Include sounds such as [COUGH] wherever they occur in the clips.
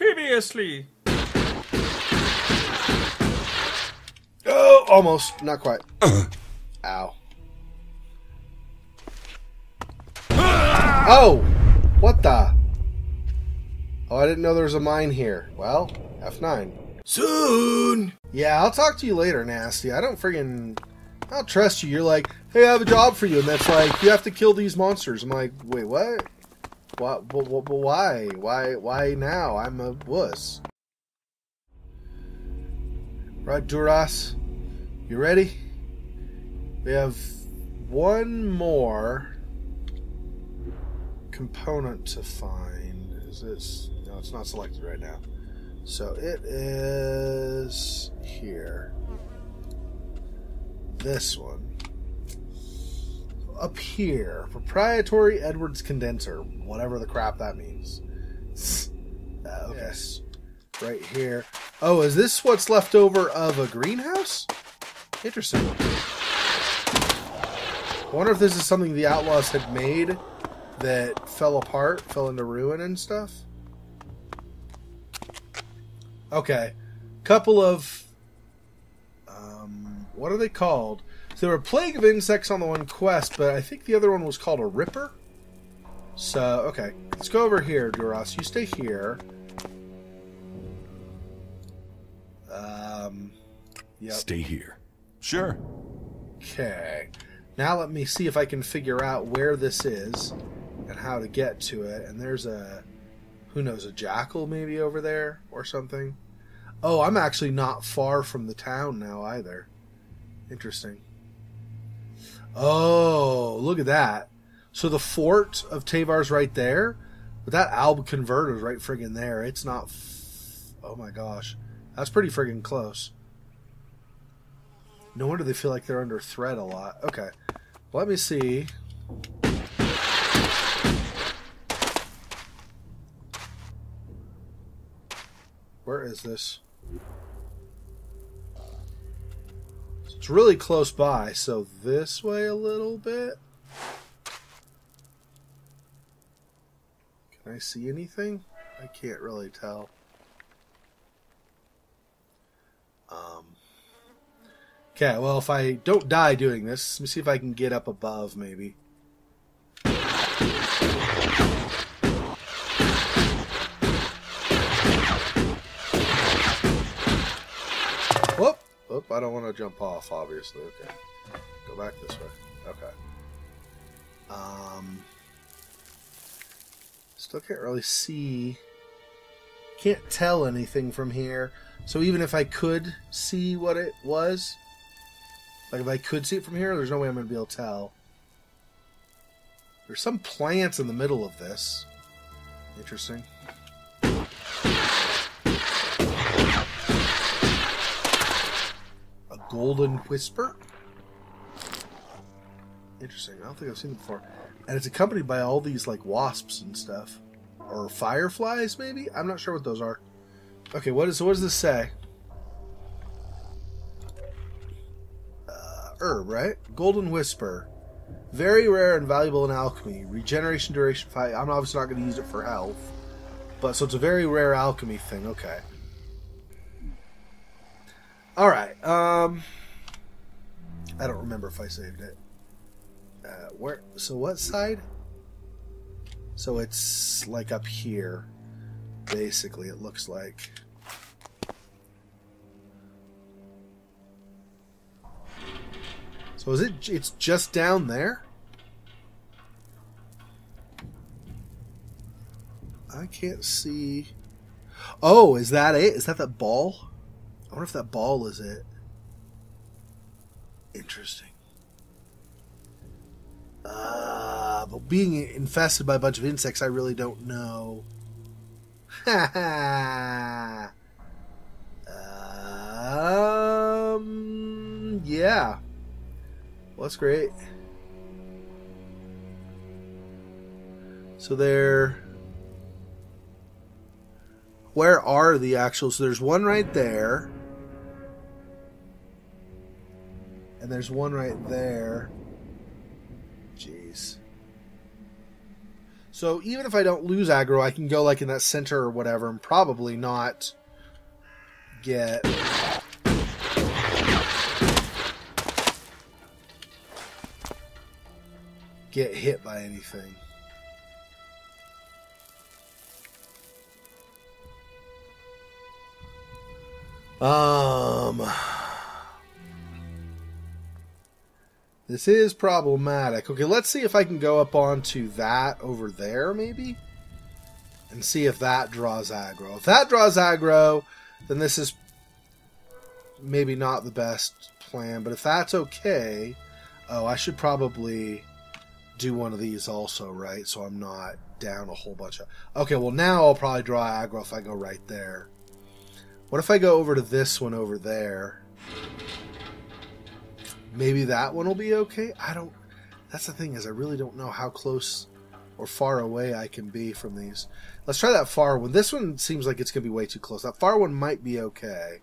Previously. Oh, almost. Not quite. [COUGHS] Ow. Oh! What the? Oh, I didn't know there was a mine here. Well, F9. Soon. Yeah, I'll talk to you later, Nasty. I don't friggin'... I don't trust you. You're like, hey, I have a job for you, and that's like, you have to kill these monsters. I'm like, wait, what? What? Why? Why? Why now? I'm a wuss. Right, Duras? You ready? We have one more component to find. Is this? No, it's not selected right now. So it is here. This one. Up here. Proprietary Edwards condenser. Whatever the crap that means. Uh, okay. Yes. Right here. Oh, is this what's left over of a greenhouse? Interesting. I wonder if this is something the Outlaws had made that fell apart, fell into ruin and stuff. Okay. Couple of um, what are they called? So there were a plague of insects on the one quest, but I think the other one was called a ripper. So, okay. Let's go over here, Duras. You stay here. Um, yep. Stay here. Sure. Okay. Now let me see if I can figure out where this is and how to get to it. And there's a, who knows, a jackal maybe over there or something. Oh, I'm actually not far from the town now either. Interesting. Oh, look at that. So the fort of Tavar's right there, but that Alb converter's right friggin' there. It's not. F- oh my gosh. That's pretty friggin' close. No wonder they feel like they're under threat a lot. Okay. Let me see. Where is this? It's really close by, so this way a little bit. Can I see anything? I can't really tell. Um. Okay, well, if I don't die doing this, let me see if I can get up above, maybe. I don't want to jump off, obviously. Okay. Go back this way. Okay. Um. Still can't really see. Can't tell anything from here. So even if I could see what it was, like if I could see it from here, there's no way I'm going to be able to tell. There's some plants in the middle of this. Interesting. Golden Whisper. Interesting. I don't think I've seen it before. And it's accompanied by all these like wasps and stuff, or fireflies, maybe. I'm not sure what those are. Okay, what is what does this say? Uh, herb, right? Golden Whisper. Very rare and valuable in alchemy. Regeneration duration. I'm obviously not going to use it for health, but so it's a very rare alchemy thing. Okay. All right. Um, I don't remember if I saved it. Uh, where? So what side? So it's like up here. Basically, it looks like. So is it? It's just down there. I can't see. Oh, is that it? Is that that ball? I wonder if that ball is it. Interesting. Uh, but being infested by a bunch of insects, I really don't know. [LAUGHS] um, yeah. Well, that's great. So there. Where are the actual? So there's one right there. And there's one right there. Jeez. So even if I don't lose aggro, I can go like in that center or whatever and probably not get get hit by anything. Um This is problematic. Okay, let's see if I can go up onto that over there, maybe? And see if that draws aggro. If that draws aggro, then this is maybe not the best plan. But if that's okay... Oh, I should probably do one of these also, right? So I'm not down a whole bunch of... Okay, well now I'll probably draw aggro if I go right there. What if I go over to this one over there? Maybe that one will be okay. I don't. That's the thing is, I really don't know how close or far away I can be from these. Let's try that far one. This one seems like it's gonna be way too close. That far one might be okay.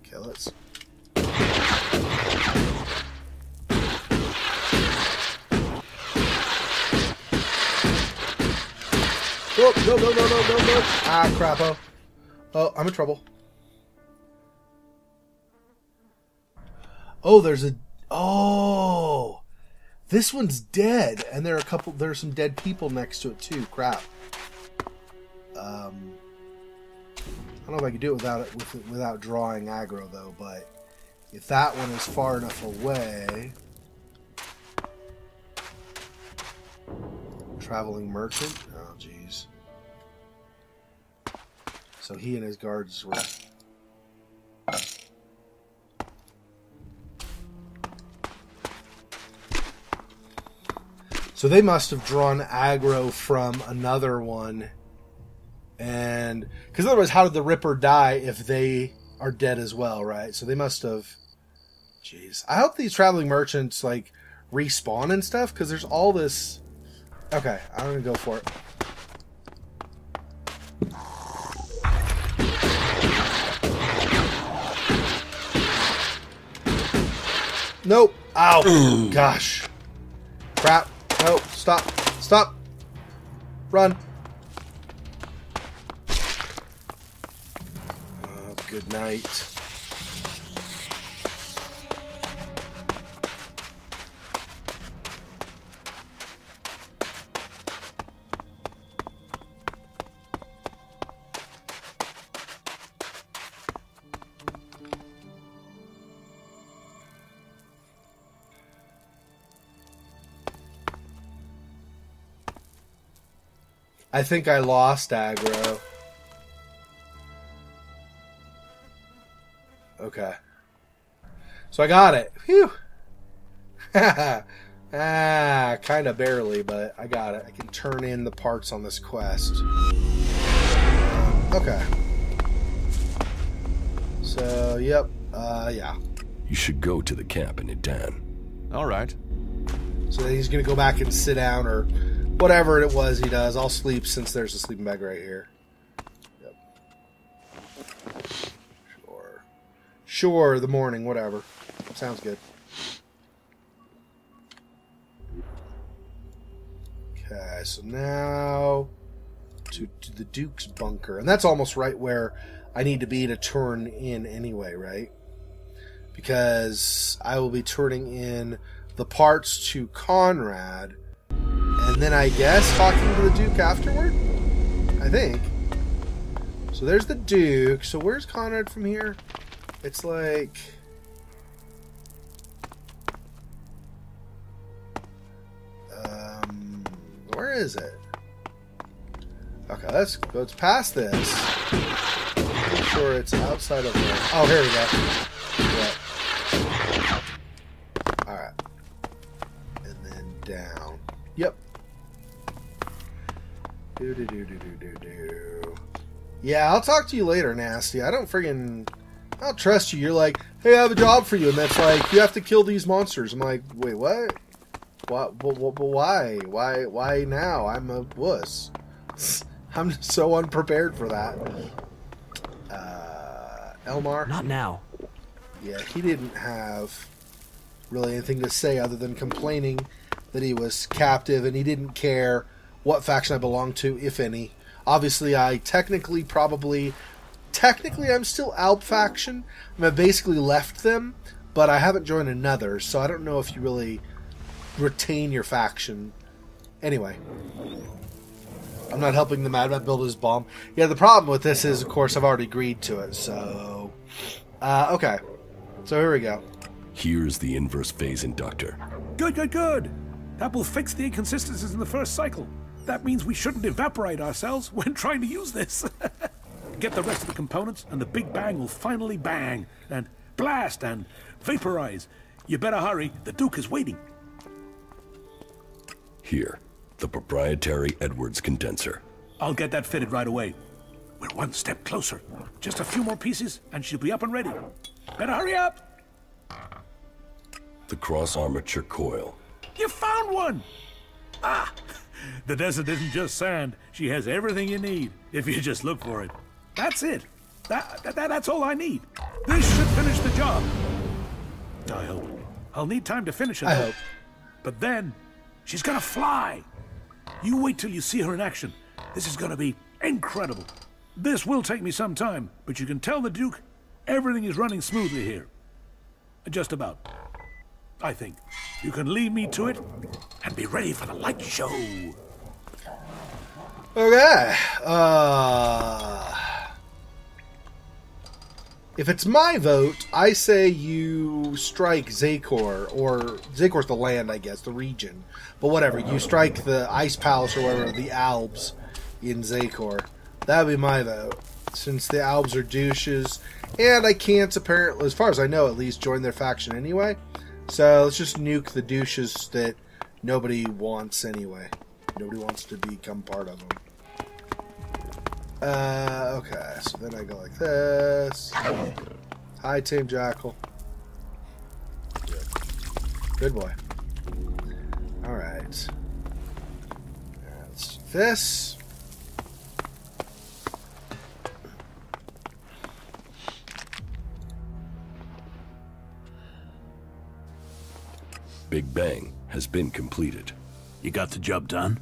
Okay, let's. Oh, no, no, no, no, no, no. Ah, crap. Oh, oh I'm in trouble. Oh, there's a oh, this one's dead, and there are a couple. There are some dead people next to it too. Crap. Um, I don't know if I could do it without it with, without drawing aggro though. But if that one is far enough away, traveling merchant. Oh, jeez. So he and his guards were So they must have drawn aggro from another one. And because otherwise, how did the Ripper die if they are dead as well, right? So they must have. Jeez, I hope these traveling merchants like respawn and stuff because there's all this. Okay, I'm gonna go for it. Nope. Ow. Gosh. Crap. Stop. Stop. Run. Oh, good night. I think I lost aggro. Okay. So I got it. Phew. [LAUGHS] ah, kind of barely, but I got it. I can turn in the parts on this quest. Okay. So, yep. Uh, yeah. You should go to the camp in Edan. All right. So he's going to go back and sit down or whatever it was he does. I'll sleep since there's a sleeping bag right here. Yep. Sure. Sure, the morning, whatever. Sounds good. Okay, so now to, to the Duke's bunker. And that's almost right where I need to be to turn in anyway, right? Because I will be turning in the parts to Konrad and then I guess talking to the Duke afterward? I think. So there's the Duke. So where's Konrad from here? It's like... Um, where is it? Okay, let's go it's past this. Make sure it's outside of there. Oh, here we go. Yeah. Do do do do do do do. Yeah, I'll talk to you later, Nasty. I don't friggin' I don't trust you. You're like, hey, I have a job for you, and that's like, you have to kill these monsters. I'm like, wait, what? What? But, but, but why? Why? Why now? I'm a wuss. [LAUGHS] I'm so unprepared for that. Uh, Elmar. Not now. Yeah, he didn't have really anything to say other than complaining that he was captive and he didn't care what faction I belong to, if any. Obviously, I technically probably. Technically, I'm still Alb faction. I, mean, I basically left them, but I haven't joined another, so I don't know if you really retain your faction. Anyway. I'm not helping the Madman build his bomb. Yeah, the problem with this is, of course, I've already agreed to it, so. Uh, okay. So here we go. Here's the inverse phase inductor. Good, good, good. That will fix the inconsistencies in the first cycle. That means we shouldn't evaporate ourselves when [LAUGHS] trying to use this. [LAUGHS] Get the rest of the components, and the Big Bang will finally bang, and blast, and vaporize. You better hurry, the Duke is waiting. Here, the proprietary Edwards condenser. I'll get that fitted right away. We're one step closer. Just a few more pieces, and she'll be up and ready. Better hurry up! The cross armature coil. You found one! Ah! The desert isn't just sand. She has everything you need, if you just look for it. That's it. That, that, that's all I need. This should finish the job. I hope. I'll need time to finish it. I though. hope. But then, she's gonna fly. You wait till you see her in action. This is gonna be incredible. This will take me some time, but you can tell the Duke everything is running smoothly here. Just about. I think. You can leave me to it and be ready for the light show. Okay. Uh, if it's my vote, I say you strike Xacor, or Xacor's the land, I guess, the region. But whatever, you strike the Ice Palace or whatever, the Albs in Xacor. That would be my vote. Since the Albs are douches, and I can't, apparently, as far as I know, at least, join their faction anyway. So let's just nuke the douches that nobody wants anyway. Nobody wants to become part of them. Uh, okay, so then I go like this. Hi, Tame Jackal. Good. Good boy. Alright. That's this. Big Bang has been completed. You got the job done?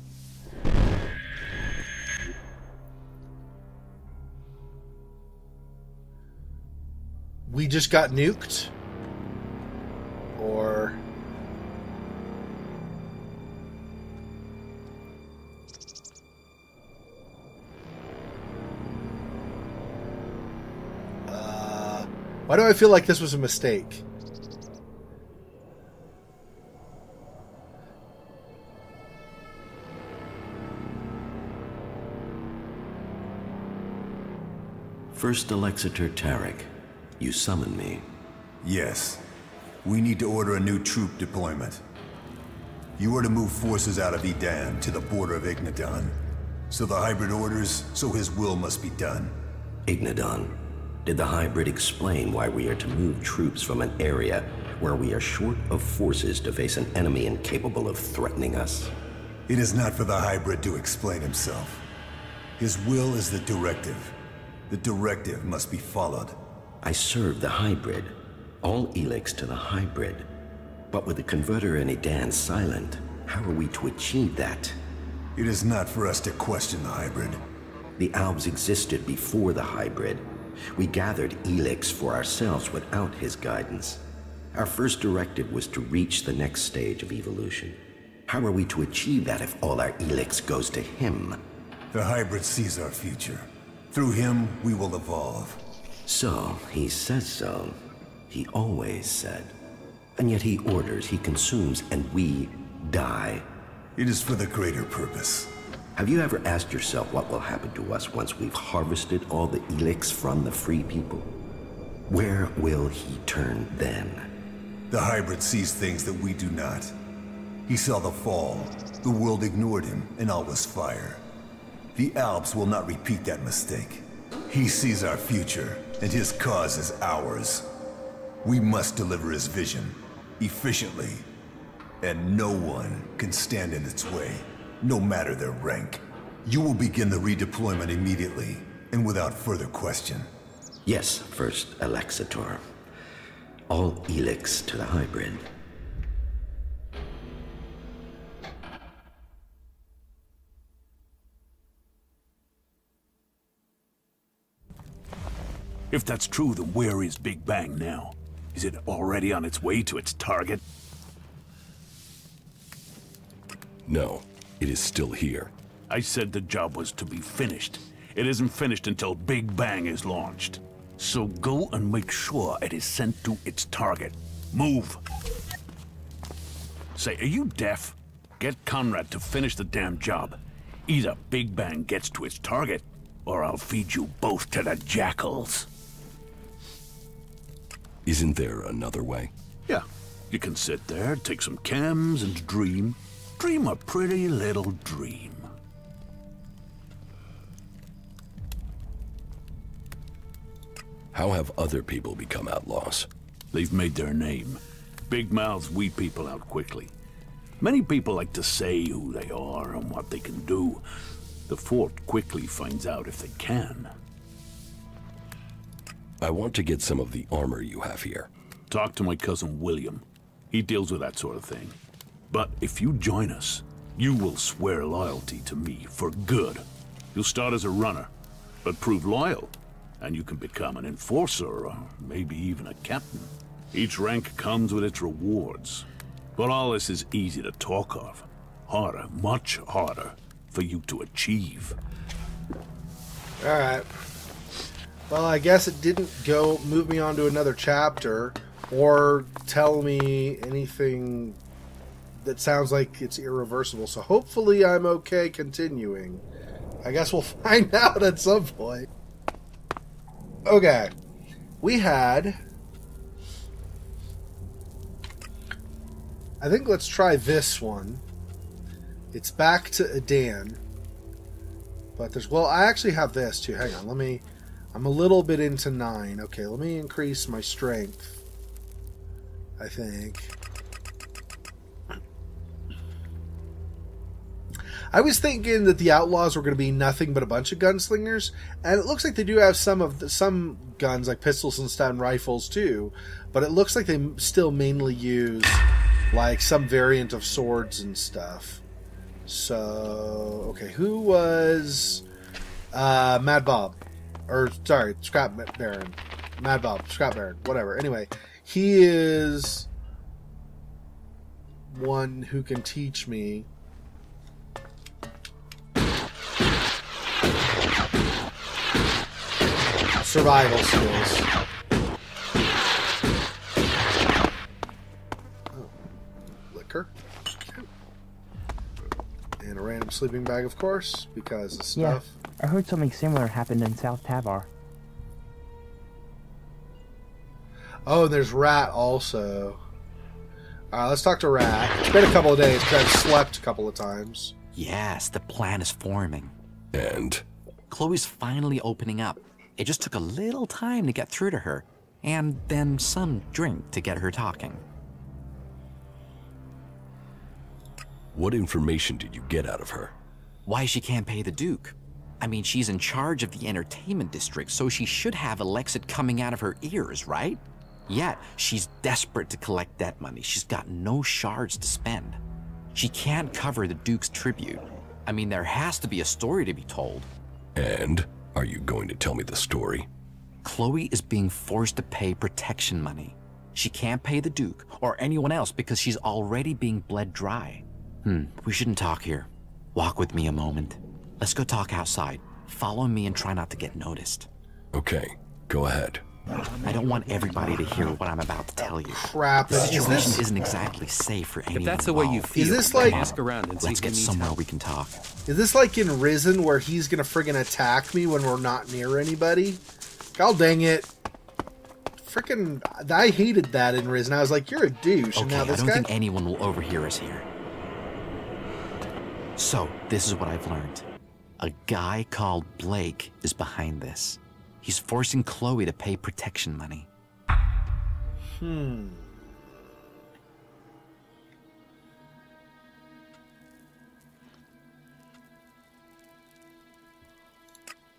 We just got nuked? Or. Uh, why do I feel like this was a mistake? First Alexator Tarek, you summon me. Yes. We need to order a new troop deployment. You are to move forces out of Edan to the border of Ignadon. So the hybrid orders, so his will must be done. Ignadon, did the hybrid explain why we are to move troops from an area where we are short of forces to face an enemy incapable of threatening us? It is not for the hybrid to explain himself. His will is the directive. The directive must be followed. I serve the hybrid. All Elex to the hybrid. But with the converter and Edan silent, how are we to achieve that? It is not for us to question the hybrid. The Albs existed before the hybrid. We gathered Elex for ourselves without his guidance. Our first directive was to reach the next stage of evolution. How are we to achieve that if all our Elex goes to him? The hybrid sees our future. Through him, we will evolve. So, he says so. He always said. And yet he orders, he consumes, and we die. It is for the greater purpose. Have you ever asked yourself what will happen to us once we've harvested all the elix from the free people? Where will he turn then? The hybrid sees things that we do not. He saw the fall. The world ignored him, and all was fire. The Albs will not repeat that mistake. He sees our future, and his cause is ours. We must deliver his vision, efficiently, and no one can stand in its way, no matter their rank. You will begin the redeployment immediately, and without further question. Yes, first Alexator. All Elex to the hybrid. If that's true, then where is Big Bang now? Is it already on its way to its target? No, it is still here. I said the job was to be finished. It isn't finished until Big Bang is launched. So go and make sure it is sent to its target. Move. Say, are you deaf? Get Konrad to finish the damn job. Either Big Bang gets to its target, or I'll feed you both to the jackals. Isn't there another way? Yeah, you can sit there, take some chems, and dream. Dream a pretty little dream. How have other people become outlaws? They've made their name. Big mouths weed people out quickly. Many people like to say who they are and what they can do. The fort quickly finds out if they can. I want to get some of the armor you have here. Talk to my cousin William. He deals with that sort of thing. But if you join us, you will swear loyalty to me for good. You'll start as a runner, but prove loyal, and you can become an enforcer or maybe even a captain. Each rank comes with its rewards. But all this is easy to talk of. Harder, much harder, for you to achieve. Alright. Well, I guess it didn't go move me on to another chapter or tell me anything that sounds like it's irreversible. So hopefully I'm okay continuing. I guess we'll [LAUGHS] find out at some point. Okay. We had I think let's try this one. It's back to Edan. But there's well, I actually have this too. Hang on, let me I'm a little bit into nine. Okay, let me increase my strength. I think. I was thinking that the outlaws were going to be nothing but a bunch of gunslingers, and it looks like they do have some of the, some guns like pistols and stun rifles too, but it looks like they still mainly use like some variant of swords and stuff. So okay, who was uh, Mad Bob? Or sorry, Scrap Baron, Mad Bob, Scrap Baron, whatever. Anyway, he is one who can teach me survival skills. Oh, liquor. And a random sleeping bag, of course, because of Yeah, stuff. I heard something similar happened in South Tavar. Oh, and there's Rat also. Alright, let's talk to Rat. It's been a couple of days because I've slept a couple of times. Yes, the plan is forming. And Chloe's finally opening up. It just took a little time to get through to her, and then some drink to get her talking. what information did you get out of her? Why she can't pay the Duke? I mean, she's in charge of the entertainment district, so she should have Alexit coming out of her ears, right? Yet, she's desperate to collect that money. She's got no shards to spend. She can't cover the Duke's tribute. I mean, there has to be a story to be told. And are you going to tell me the story? Chloe is being forced to pay protection money. She can't pay the Duke or anyone else because she's already being bled dry. Hmm, we shouldn't talk here. Walk with me a moment. Let's go talk outside. Follow me and try not to get noticed. Okay, go ahead. I don't want everybody to hear what I'm about to tell you. Crap. The Is situation this, isn't exactly safe for anyone If that's the way you involved. feel, this like- ask around and Let's who get somewhere help. we can talk. is this like in Risen where he's gonna friggin' attack me when we're not near anybody? God dang it. Frickin' I hated that in Risen. I was like, you're a douche. and Okay, now I don't guy. think anyone will overhear us here. So, this is what I've learned. A guy called Blake is behind this. He's forcing Chloe to pay protection money. Hmm.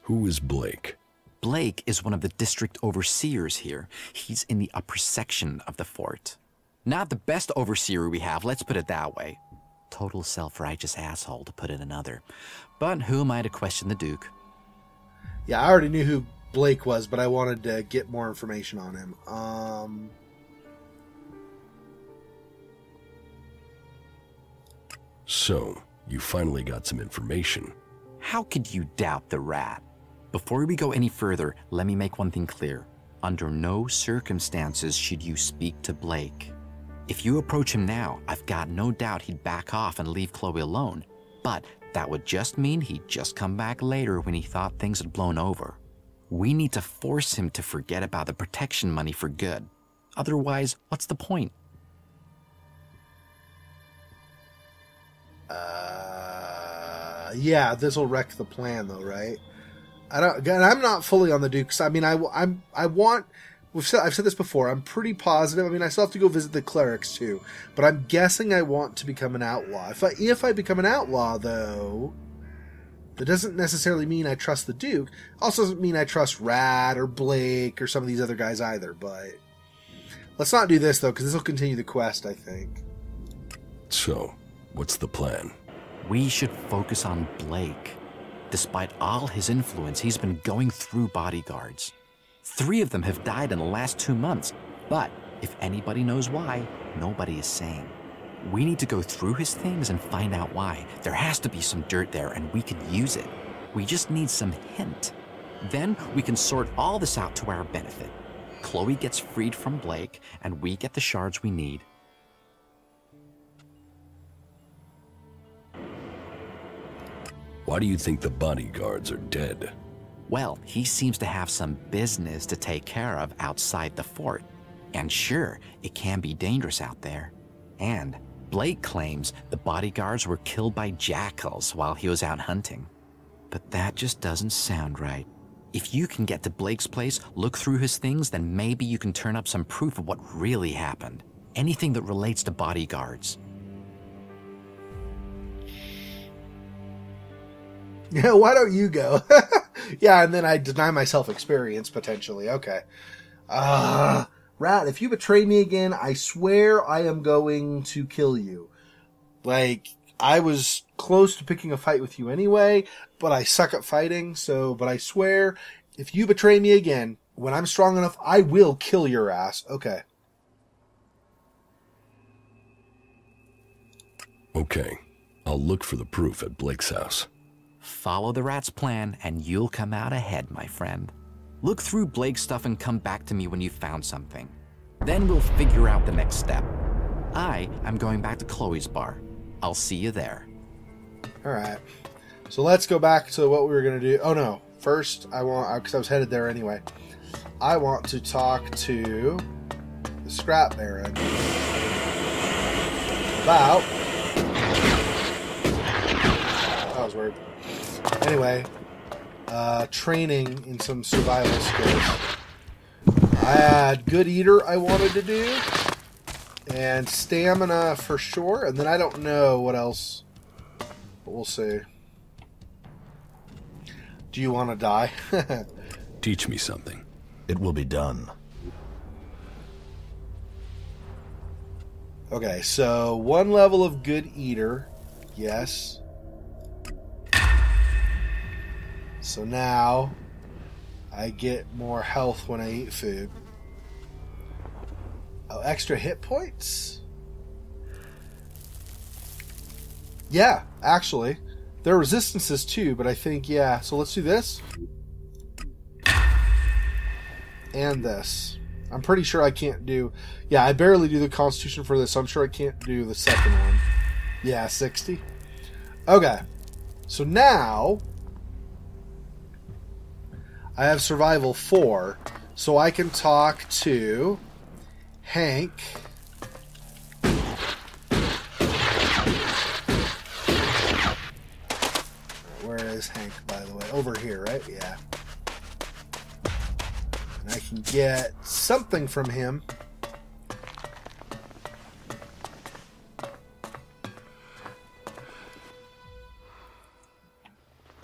Who is Blake? Blake is one of the district overseers here. He's in the upper section of the fort. Not the best overseer we have, let's put it that way. Total self righteous asshole, to put it another. But who am I to question the Duke? Yeah, I already knew who Blake was, but I wanted to get more information on him. Um, So, you finally got some information. How could you doubt the rat? Before we go any further, let me make one thing clear. Under no circumstances should you speak to Blake. If you approach him now, I've got no doubt he'd back off and leave Chloe alone. But that would just mean he'd just come back later when he thought things had blown over. We need to force him to forget about the protection money for good. Otherwise, what's the point? uh, yeah, this will wreck the plan, though, right? I don't. I'm not fully on the Dukes. I mean, I, I'm. I want. We've said, I've said this before. I'm pretty positive. I mean, I still have to go visit the clerics too, but I'm guessing I want to become an outlaw. If I if I become an outlaw, though, that doesn't necessarily mean I trust the Duke. Also doesn't mean I trust Rat or Blake or some of these other guys either. But let's not do this though, because this will continue the quest. I think. So, what's the plan? We should focus on Blake. Despite all his influence, he's been going through bodyguards. Three of them have died in the last two months, but if anybody knows why, nobody is saying. We need to go through his things and find out why. There has to be some dirt there, and we can use it. We just need some hint. Then we can sort all this out to our benefit. Chloe gets freed from Blake, and we get the shards we need. Why do you think the bodyguards are dead? Well, he seems to have some business to take care of outside the fort. And sure, it can be dangerous out there. And Blake claims the bodyguards were killed by jackals while he was out hunting. But that just doesn't sound right. If you can get to Blake's place, look through his things, then maybe you can turn up some proof of what really happened. Anything that relates to bodyguards. Yeah, [LAUGHS] why don't you go? [LAUGHS] yeah, and then I deny myself experience potentially. Okay. Ah, Rat, if you betray me again, I swear I am going to kill you. Like, I was close to picking a fight with you anyway, but I suck at fighting, so, but I swear, if you betray me again, when I'm strong enough, I will kill your ass. Okay. Okay, I'll look for the proof at Blake's house. Follow the rat's plan, and you'll come out ahead, my friend. Look through Blake's stuff and come back to me when you've found something. Then we'll figure out the next step. I am going back to Chloe's bar. I'll see you there. All right. So let's go back to what we were going to do. Oh, no. First, I want, uh, because I was headed there anyway, I want to talk to the Scrap Baron about. That was weird. Anyway, uh, training in some survival skills. I had Good Eater I wanted to do, and Stamina for sure, and then I don't know what else, but we'll see. Do you want to die? [LAUGHS] Teach me something. It will be done. okay, so one level of Good Eater, yes. So now I get more health when I eat food. Oh, extra hit points? Yeah, actually. There are resistances too, but I think, yeah. So let's do this. And this. I'm pretty sure I can't do. Yeah, I barely do the constitution for this, so I'm sure I can't do the second one. Yeah, 60. Okay. So now I have survival 4, so I can talk to Hank. Where is Hank, by the way? Over here, right? Yeah. And I can get something from him.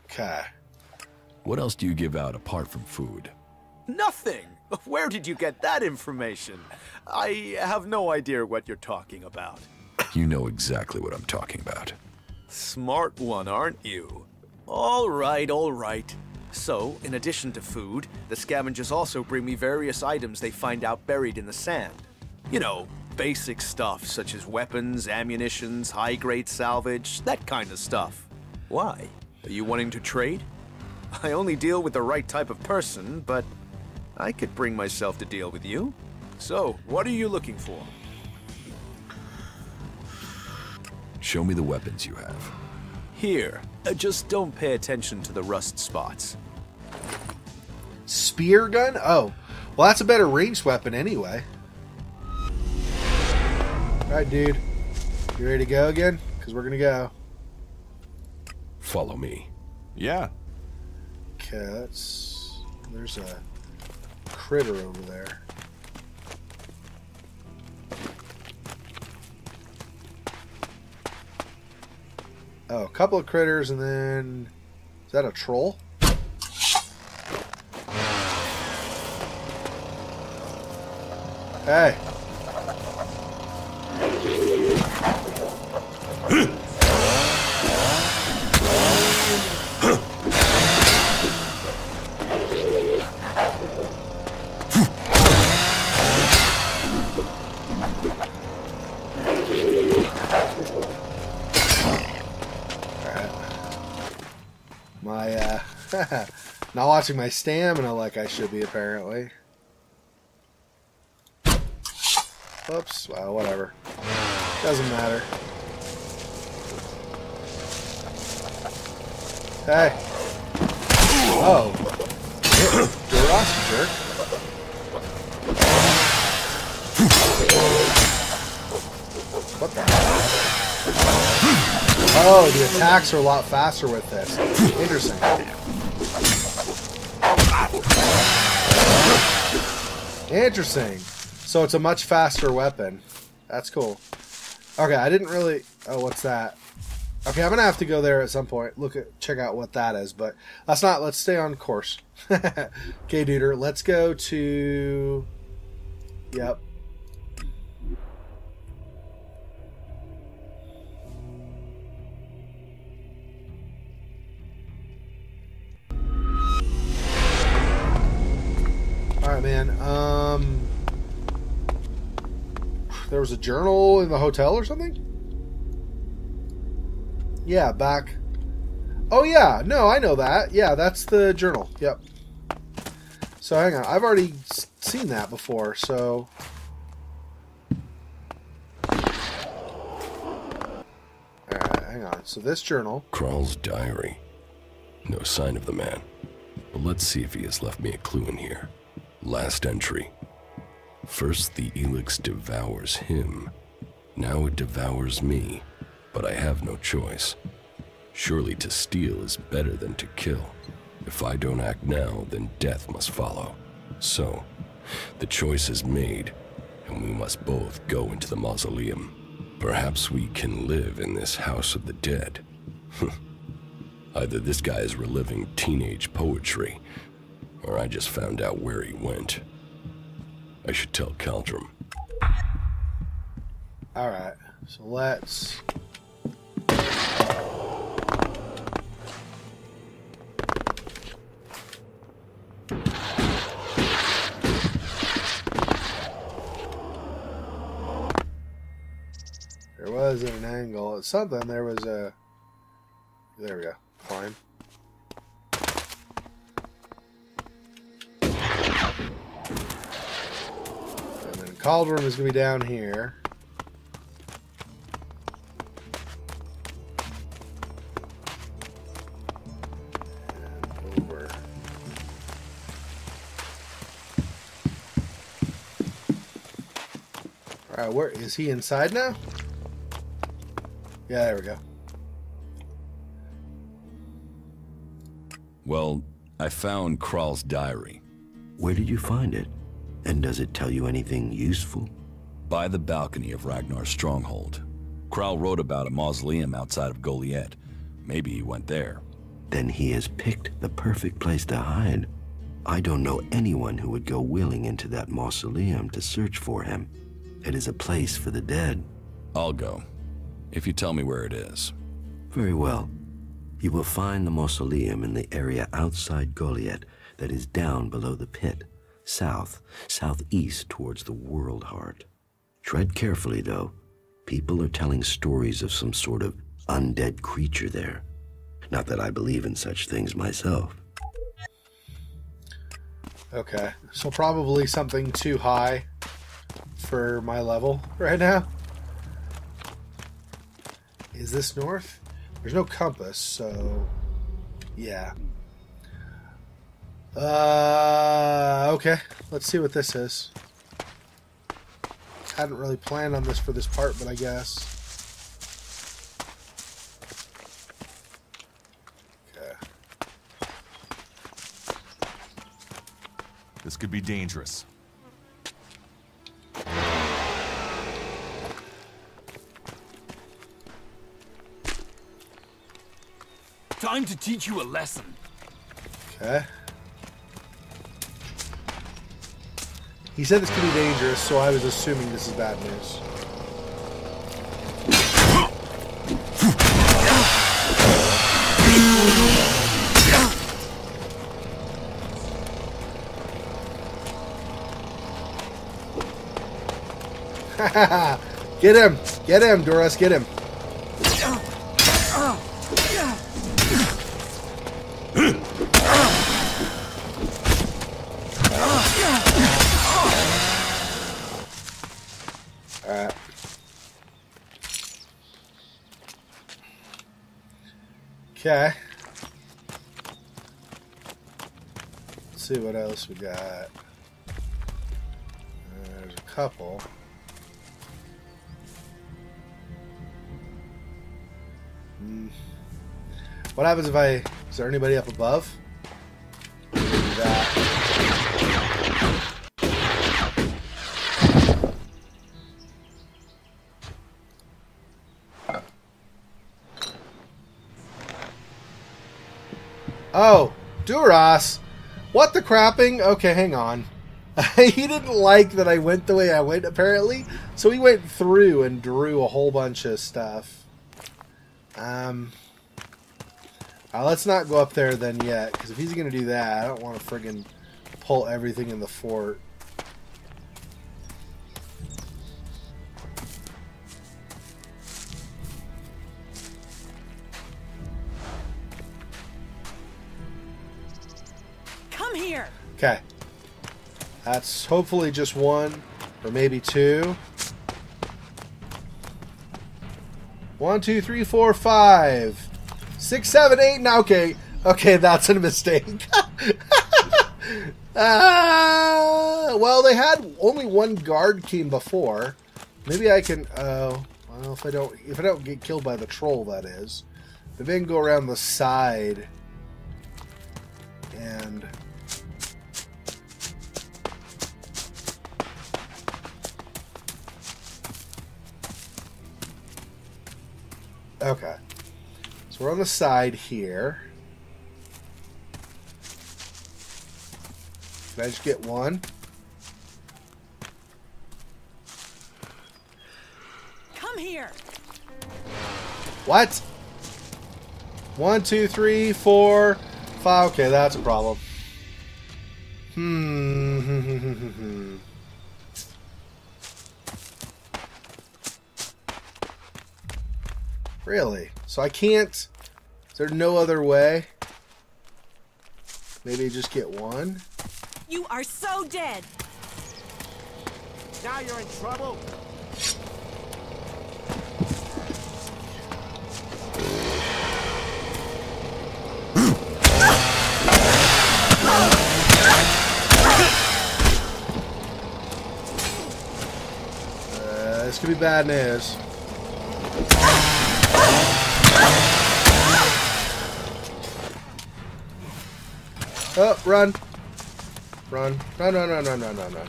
Okay. What else do you give out apart from food? Nothing! [LAUGHS] Where did you get that information? I have no idea what you're talking about. [COUGHS] You know exactly what I'm talking about. Smart one, aren't you? All right, all right. So, in addition to food, the scavengers also bring me various items they find out buried in the sand. You know, basic stuff such as weapons, ammunitions, high grade salvage, that kind of stuff. Why? Are you wanting to trade? [LAUGHS] I only deal with the right type of person, but I could bring myself to deal with you. So, what are you looking for? Show me the weapons you have. Here, uh, just don't pay attention to the rust spots. Spear gun? Oh, well, that's a better ranged weapon anyway. All right, dude. You ready to go again? Because we're going to go. Follow me. Yeah. That's. There's a critter over there. Oh, a couple of critters, and then. Is that a troll? Hey. My, uh, [LAUGHS] not watching my stamina like I should be, apparently. Oops, well, whatever. Doesn't matter. Hey. Oh. [COUGHS] Duras, jerk. What the Oh, the attacks are a lot faster with this. Interesting. Interesting. So it's a much faster weapon. That's cool. Okay, I didn't really... Oh, what's that? Okay, I'm gonna have to go there at some point. Look at, check out what that is, but that's not. Let's stay on course. [LAUGHS] okay, duder. Let's go to. Yep. All right, man. Um, there was a journal in the hotel or something. Yeah, back. Oh yeah, no, I know that. Yeah, that's the journal. Yep. So hang on, I've already seen that before. So. Alright, hang on. So this journal. Krall's diary. No sign of the man. But let's see if he has left me a clue in here. Last entry. First, the Elex devours him. Now it devours me. But I have no choice. Surely to steal is better than to kill. If I don't act now, then death must follow. So, the choice is made, and we must both go into the mausoleum. Perhaps we can live in this house of the dead. [LAUGHS] Either this guy is reliving teenage poetry, or I just found out where he went. I should tell Caldrum. Alright, so let's. There was an angle. Something. There was a. There we go. Climb. Cauldron is going to be down here. And. Alright, where is he inside now? Yeah, there we go. Well, I found Krall's diary Where did you find it? And does it tell you anything useful? By the balcony of Ragnar's stronghold. Krall wrote about a mausoleum outside of Goliet. Maybe he went there. Then he has picked the perfect place to hide. I don't know anyone who would go willing into that mausoleum to search for him. It is a place for the dead. I'll go. If you tell me where it is. Very well. You will find the mausoleum in the area outside Goliet that is down below the pit, south, southeast towards the world heart. Tread carefully, though. People are telling stories of some sort of undead creature there. Not that I believe in such things myself. Okay, so probably something too high for my level right now. Is this north? There's no compass, so yeah. Uh, okay. Let's see what this is. Hadn't really planned on this for this part, but I guess. Okay. This could be dangerous. Time to teach you a lesson. Okay. He said this could be dangerous, so I was assuming this is bad news. [LAUGHS] get him! Get him, Duras, get him! Okay. Let's see what else we got. There's a couple. Hmm. What happens if I... Is there anybody up above? Oh, Duras. What the crapping? Okay, hang on. [LAUGHS] he didn't like that I went the way I went, apparently. So he went through and drew a whole bunch of stuff. Um, uh, let's not go up there then yet, because if he's going to do that, I don't want to friggin' pull everything in the fort. Okay. That's hopefully just one, or maybe two. One, two, three, four, five, six, seven, eight. Now, okay, okay, that's a mistake. [LAUGHS] Ah, well, they had only one guard team before. Maybe I can. Oh, well, if I don't, if I don't get killed by the troll, that is. Maybe I can go around the side and. Okay. So we're on the side here. Can I just get one? Come here. What? One, two, three, four, five. Okay, that's a problem. Hmm. hmm, hmm, hmm really? So I can't. Is there no other way? Maybe just get one? You are so dead. Now you're in trouble. Uh, this could be bad news. Oh, run. Run. Run, run, run, run, run, run, run.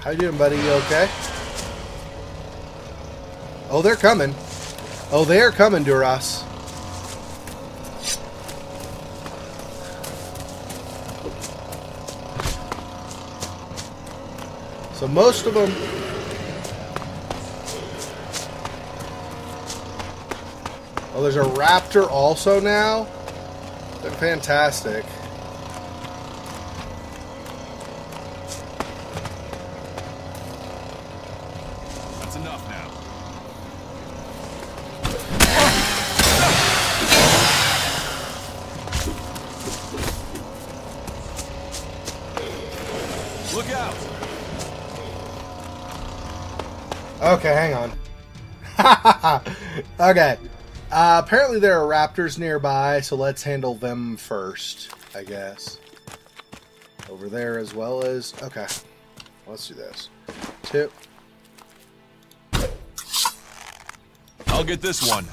How you doing, buddy? You okay? Oh, they're coming. Oh, they're coming, Duras. So most of them. There's a raptor also now? They're fantastic. That's enough now. Look out! Okay, hang on. [LAUGHS] okay. Uh, apparently there are raptors nearby, so let's handle them first, I guess. Over there as well as... Okay. Let's do this. Two. I'll get this one.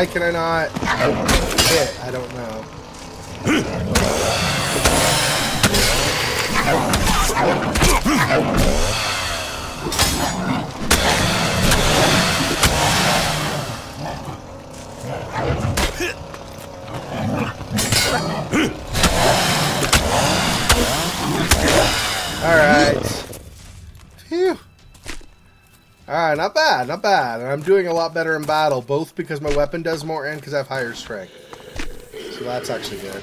Why? Can I not hit? I don't know. [CLEARS THROAT] Alright. Phew. Alright, not bad, not bad. And I'm doing a lot better in battle, both because my weapon does more and because I have higher strength. So that's actually good.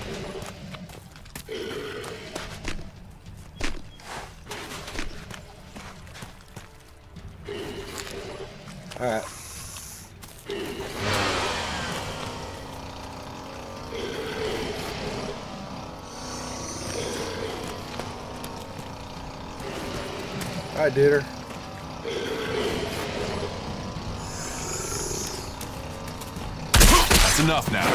Alright. Alright, duder. That's enough now.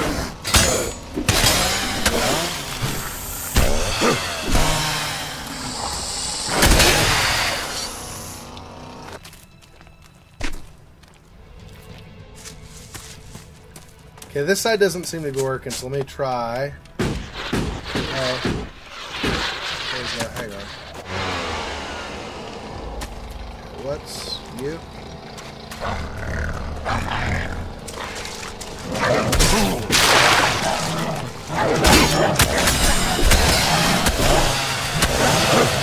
Okay, this side doesn't seem to be working, so let me try. Oh. Hang on. What's you? What? I don't remember putting my weapon away, but okay. Alright. Spinehound dead. Cultivator's loaf. Okay. I don't know. Let's see. Is it? oh,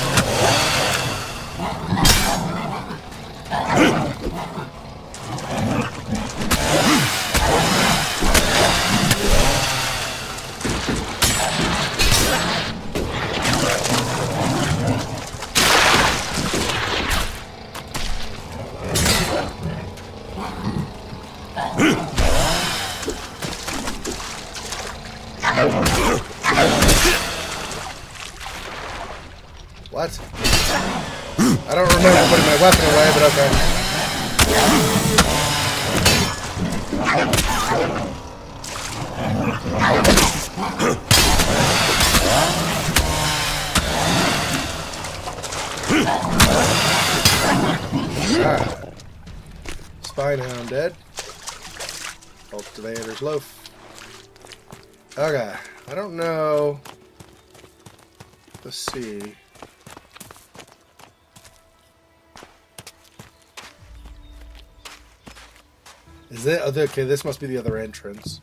Okay, this must be the other entrance.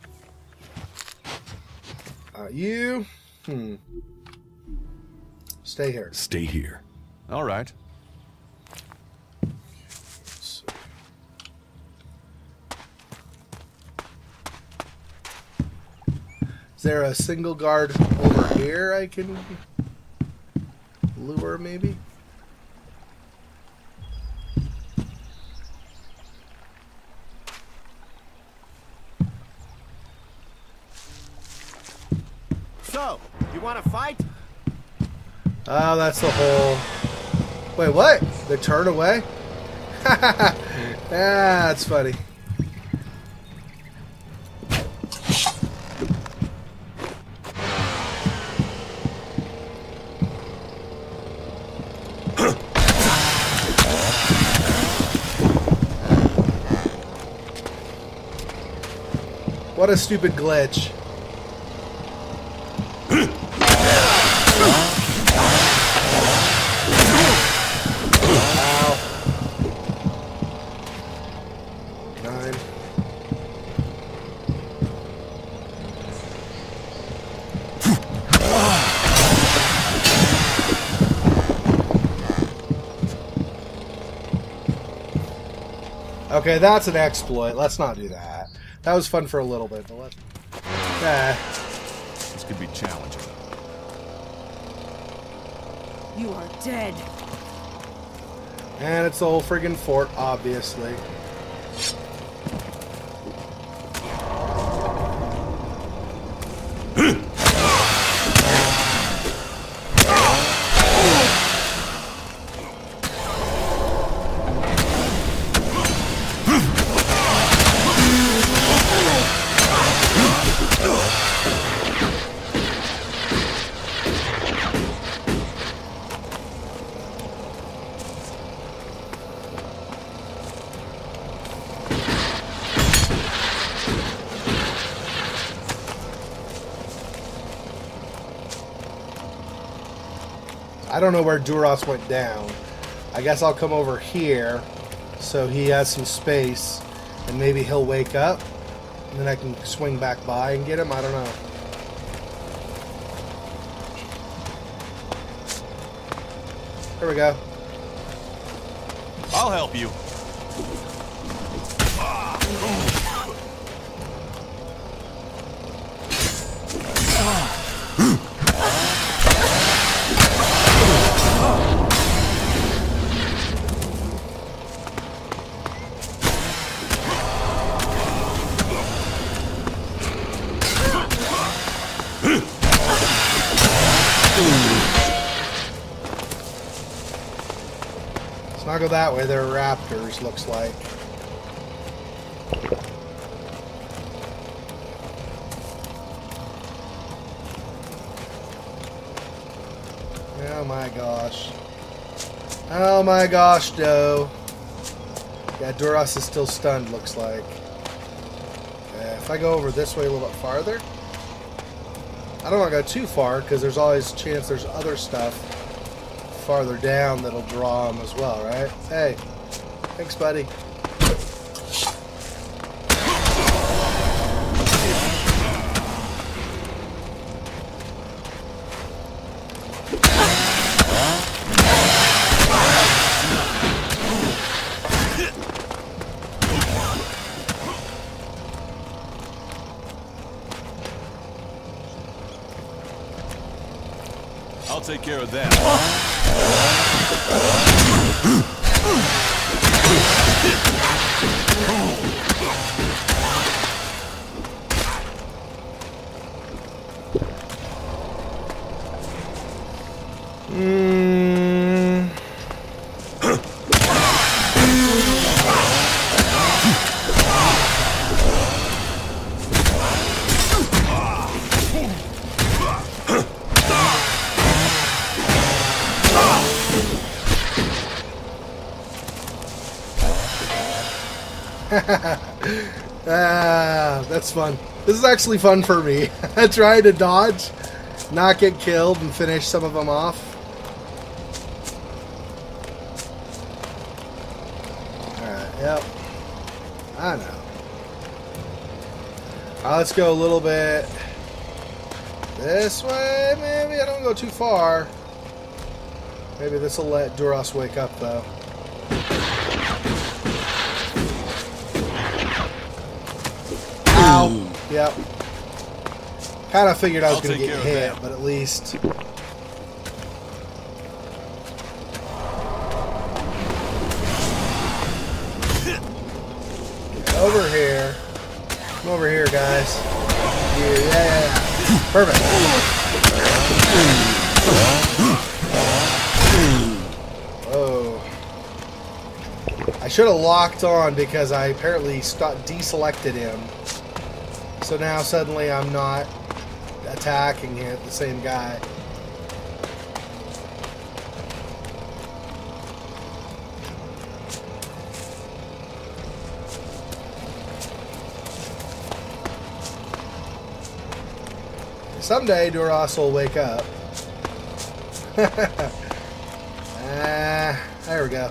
Uh, you? Hmm. Stay here. Stay here. All right. Is there a single guard over here I can lure, maybe? So, you want to fight? Oh, that's the whole. Wait, what? They turn away? ah, [LAUGHS] that's funny. What a stupid glitch. Ow. Nine. Okay, that's an exploit. Let's not do that. That was fun for a little bit, but let's. Eh. This could be challenging. You are dead. And it's the whole friggin' fort, obviously. I don't know where Duras went down. I guess I'll come over here so he has some space and maybe he'll wake up and then I can swing back by and get him. I don't know. There we go. I'll help you. That way. There are raptors, looks like. Oh my gosh. Oh my gosh, Doe. Yeah, Duras is still stunned, looks like. Okay, if I go over this way a little bit farther. I don't want to go too far, because there's always a chance there's other stuff farther down that'll draw them as well, right? Hey, thanks, buddy. I'll take care of that. Mm. ah, that's fun. This is actually fun for me. [LAUGHS] Trying to dodge, not get killed, and finish some of them off. Alright, yep. I know. Let's go a little bit this way, maybe? I don't go too far. Maybe this will let Duras wake up, though. Yep. Kind of figured I was going to get hit, but at least. Over here. Come over here, guys. Yeah, yeah, yeah, yeah. Perfect. Oh. I should have locked on because I apparently deselected him. So now suddenly I'm not attacking it, the same guy. Someday Duras will wake up. [LAUGHS] ah, there we go.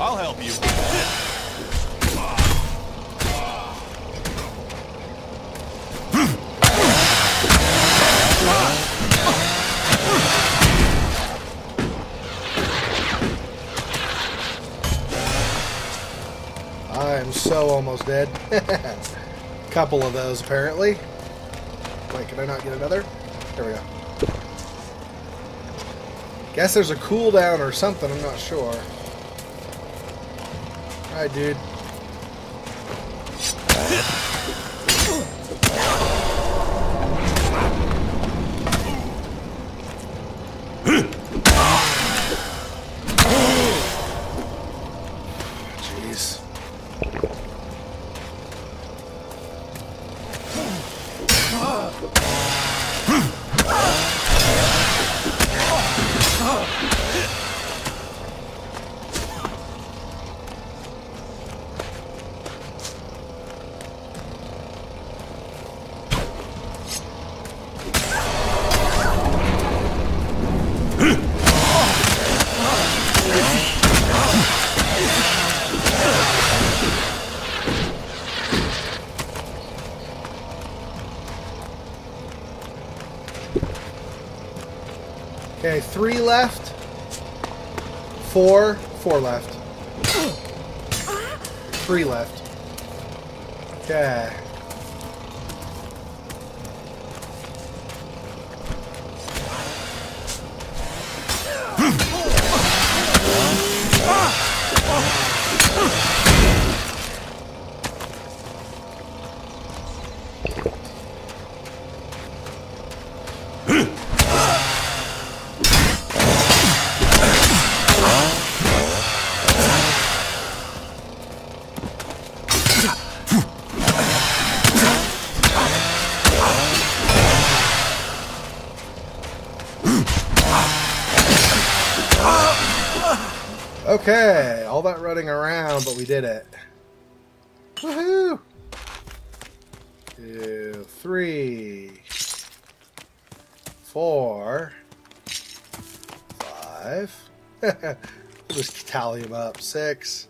I'll help you. Am so almost dead. [LAUGHS] Couple of those, apparently. Wait, can I not get another? There we go. Guess there's a cooldown or something, I'm not sure. Alright, dude. Four. Left. Three left. Okay, tally them up. Six,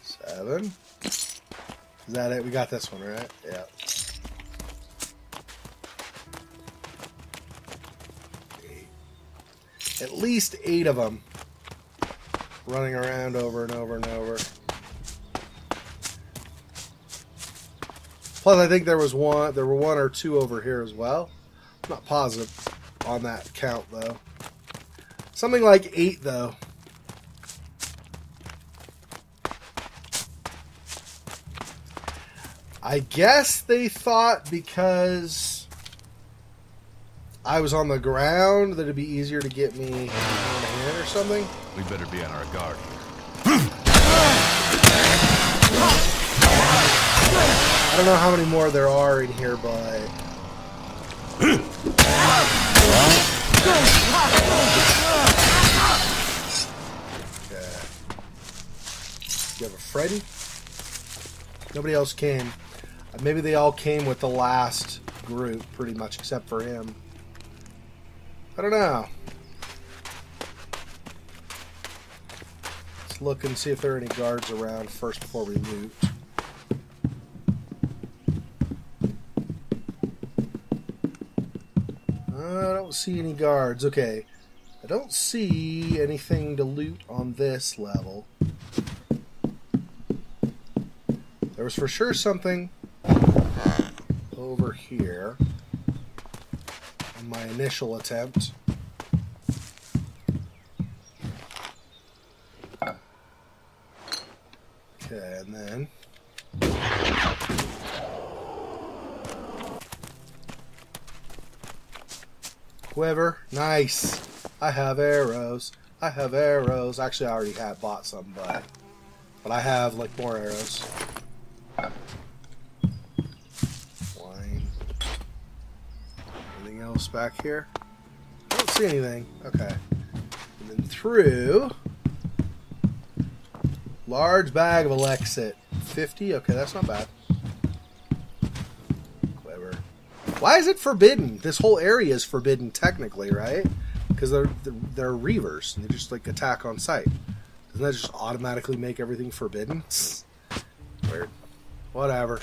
seven. Is that it? We got this one, right? Yeah. at least eight of them running around over and over and over. Plus, I think there was one, there were one or two over here as well. I'm not positive on that count though. Something like eight though. I guess they thought because I was on the ground that it'd be easier to get me in or something. We better be on our guard I don't know how many more there are in here, but Okay. You have a Freddy? Nobody else came. Uh, Maybe they all came with the last group, pretty much, except for him. I don't know. Let's look and see if there are any guards around first before we loot. I don't see any guards. Okay. I don't see anything to loot on this level. There was for sure something over here on my initial attempt. Okay, and then quiver, nice. I have arrows. I have arrows. Actually, I already had bought some, but but I have like more arrows. Wine. Anything else back here? I don't see anything. Okay. And then through. Large bag of Elexit. 50. Okay, that's not bad. Clever. Why is it forbidden? This whole area is forbidden technically, right? Because they're, they're reavers and they just like attack on sight. Doesn't that just automatically make everything forbidden? [LAUGHS] Weird. Whatever.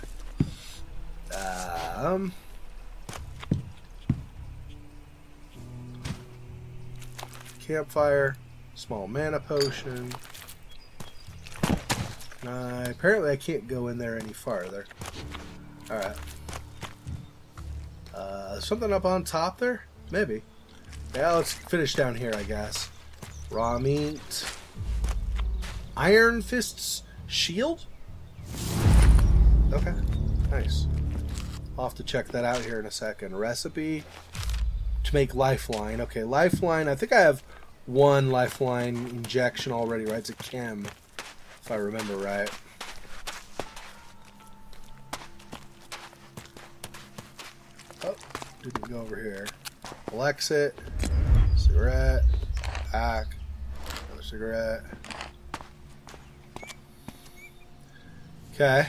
Um. Campfire, small mana potion. Apparently, I can't go in there any farther. Alright. Uh, something up on top there? Maybe. Yeah, let's finish down here, I guess. Raw meat. Ironfist's shield? Okay, nice. I'll have to check that out here in a second. Recipe to make lifeline. Okay, lifeline. I think I have one lifeline injection already, right? It's a chem, if I remember right. Oh, didn't go over here. We'll exit. Cigarette. Pack. Another cigarette. Okay.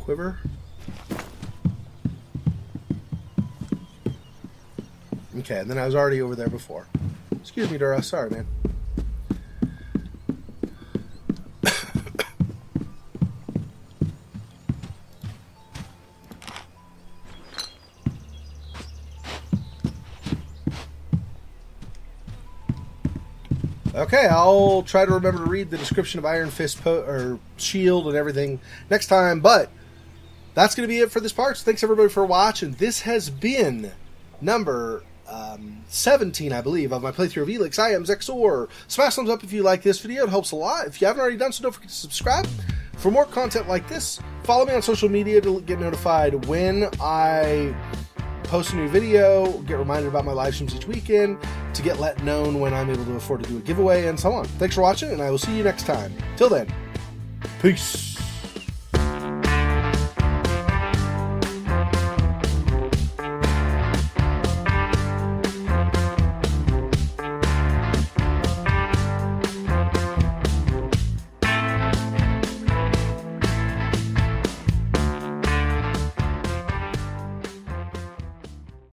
Quiver. Okay, and then I was already over there before. Excuse me, Dora. Sorry, man. Okay, I'll try to remember to read the description of Ironfist po- or Shield and everything next time. But that's going to be it for this part. So thanks everybody for watching. This has been number um, 17, I believe, of my playthrough of Elex. I am Xexor. Smash thumbs up if you like this video. It helps a lot. If you haven't already done so, don't forget to subscribe. For more content like this, follow me on social media to get notified when I post a new video, get reminded about my live streams each weekend, to get let known when I'm able to afford to do a giveaway, and so on. Thanks for watching, and I will see you next time. Till then, peace.